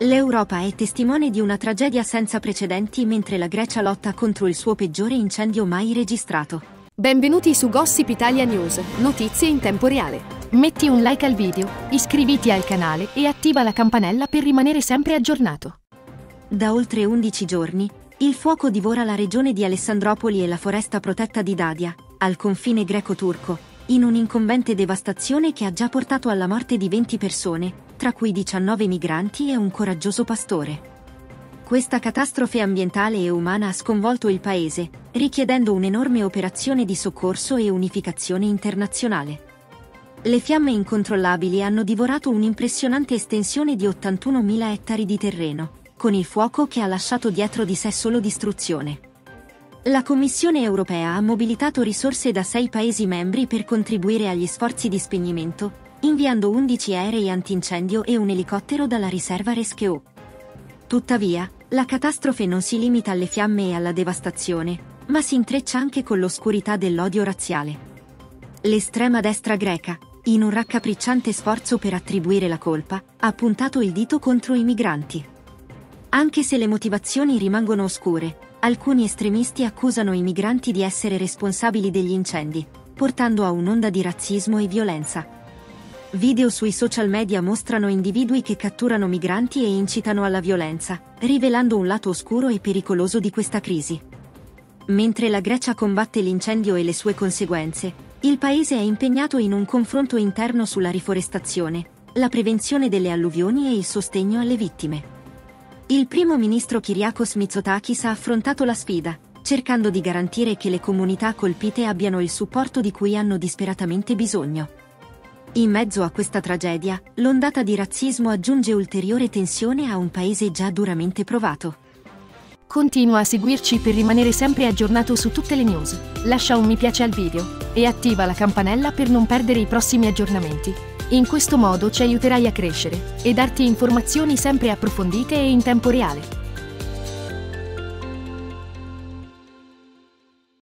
L'Europa è testimone di una tragedia senza precedenti mentre la Grecia lotta contro il suo peggiore incendio mai registrato. Benvenuti su Gossip Italia News, notizie in tempo reale. Metti un like al video, iscriviti al canale e attiva la campanella per rimanere sempre aggiornato. Da oltre 11 giorni, il fuoco divora la regione di Alessandropoli e la foresta protetta di Dadia, al confine greco-turco, in un'incombente devastazione che ha già portato alla morte di 20 persone, tra cui 19 migranti e un coraggioso pastore. Questa catastrofe ambientale e umana ha sconvolto il paese, richiedendo un'enorme operazione di soccorso e unificazione internazionale. Le fiamme incontrollabili hanno divorato un'impressionante estensione di 81.000 ettari di terreno, con il fuoco che ha lasciato dietro di sé solo distruzione. La Commissione europea ha mobilitato risorse da sei Paesi membri per contribuire agli sforzi di spegnimento, inviando 11 aerei antincendio e un elicottero dalla riserva Rescue. Tuttavia, la catastrofe non si limita alle fiamme e alla devastazione, ma si intreccia anche con l'oscurità dell'odio razziale. L'estrema destra greca, in un raccapricciante sforzo per attribuire la colpa, ha puntato il dito contro i migranti. Anche se le motivazioni rimangono oscure, alcuni estremisti accusano i migranti di essere responsabili degli incendi, portando a un'onda di razzismo e violenza. Video sui social media mostrano individui che catturano migranti e incitano alla violenza, rivelando un lato oscuro e pericoloso di questa crisi. Mentre la Grecia combatte l'incendio e le sue conseguenze, il paese è impegnato in un confronto interno sulla riforestazione, la prevenzione delle alluvioni e il sostegno alle vittime. Il primo ministro Kyriakos Mitsotakis ha affrontato la sfida, cercando di garantire che le comunità colpite abbiano il supporto di cui hanno disperatamente bisogno. In mezzo a questa tragedia, l'ondata di razzismo aggiunge ulteriore tensione a un paese già duramente provato. Continua a seguirci per rimanere sempre aggiornato su tutte le news. Lascia un mi piace al video e attiva la campanella per non perdere i prossimi aggiornamenti. In questo modo ci aiuterai a crescere e darti informazioni sempre approfondite e in tempo reale.